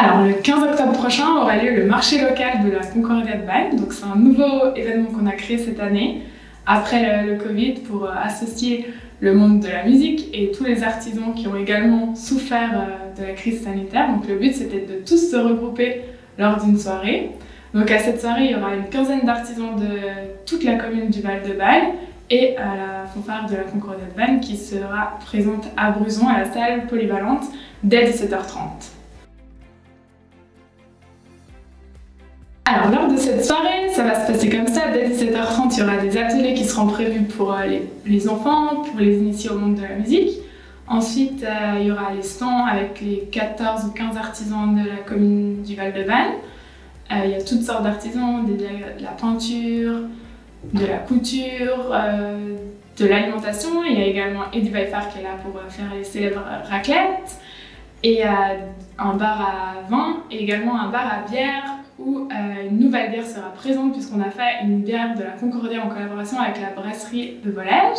Alors, le 15 octobre prochain aura lieu le marché local de la Concordia de Bâle. Donc, c'est un nouveau événement qu'on a créé cette année, après le, Covid, pour euh, associer le monde de la musique et tous les artisans qui ont également souffert euh, de la crise sanitaire. Donc, le but, c'était de tous se regrouper lors d'une soirée. Donc, à cette soirée, il y aura une quinzaine d'artisans de toute la commune du Val de Bâle et à la fanfare de la Concordia de Bâle qui sera présente à Bruson à la salle polyvalente dès 17h30. Alors, lors de cette soirée, ça va se passer comme ça. Dès 17h30, il y aura des ateliers qui seront prévus pour euh, les, enfants, pour les initier au monde de la musique. Ensuite, euh, il y aura les stands avec les 14 ou 15 artisans de la commune du Val-de-Vanne. Euh, il y a toutes sortes d'artisans, de la peinture, de la couture, de l'alimentation. Il y a également Eddie Baifar qui est là pour faire les célèbres raclettes. Et un bar à vin et également un bar à bière où euh, une nouvelle bière sera présente puisqu'on a fait une bière de la Concordia en collaboration avec la brasserie de Volège.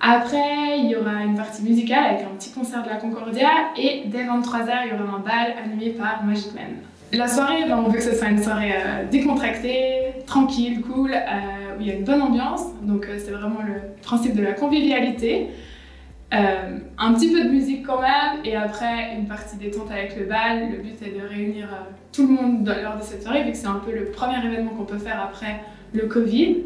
Après, il y aura une partie musicale avec un petit concert de la Concordia et dès 23h, il y aura un bal animé par Magic Man. La soirée, ben, on veut que ce soit une soirée euh, décontractée, tranquille, cool, euh, où il y a une bonne ambiance. Donc c'est vraiment le principe de la convivialité. Un petit peu de musique quand même, et après une partie détente avec le bal. Le but est de réunir euh, tout le monde lors de cette soirée, vu que c'est un peu le premier événement qu'on peut faire après le Covid.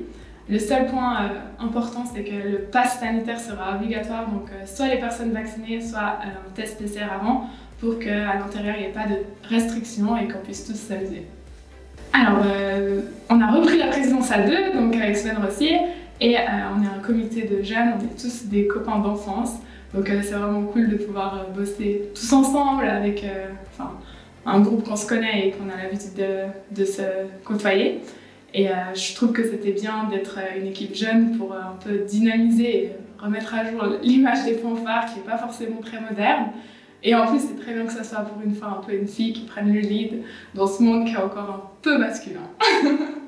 Le seul point euh, important, c'est que le pass sanitaire sera obligatoire, donc soit les personnes vaccinées, soit un test PCR avant, pour qu'à l'intérieur il n'y ait pas de restrictions et qu'on puisse tous s'amuser. Alors, on a repris la présidence à deux, donc avec Sven Rossier, et euh, on est un comité de jeunes, on est tous des copains d'enfance. Donc euh, c'est vraiment cool de pouvoir euh, bosser tous ensemble avec un groupe qu'on se connaît et qu'on a l'habitude de, se côtoyer. Et je trouve que c'était bien d'être une équipe jeune pour un peu dynamiser et remettre à jour l'image des fanfares qui n'est pas forcément très moderne. Et en plus, c'est très bien que ça soit pour une fois un peu une fille qui prenne le lead dans ce monde qui est encore un peu masculin.